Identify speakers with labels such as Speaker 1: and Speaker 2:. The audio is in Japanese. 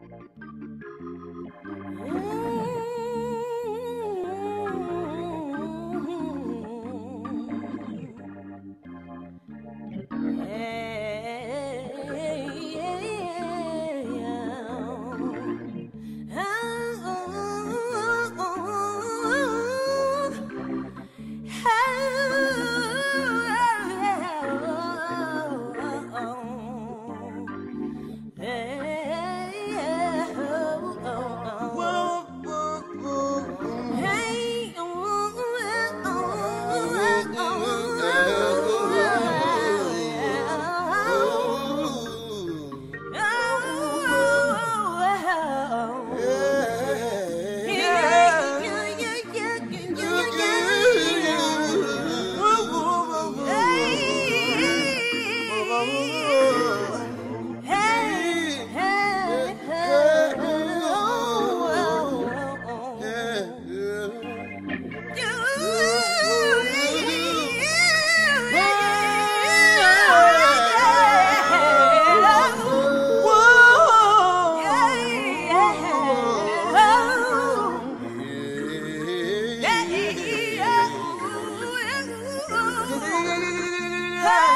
Speaker 1: Thank you. her.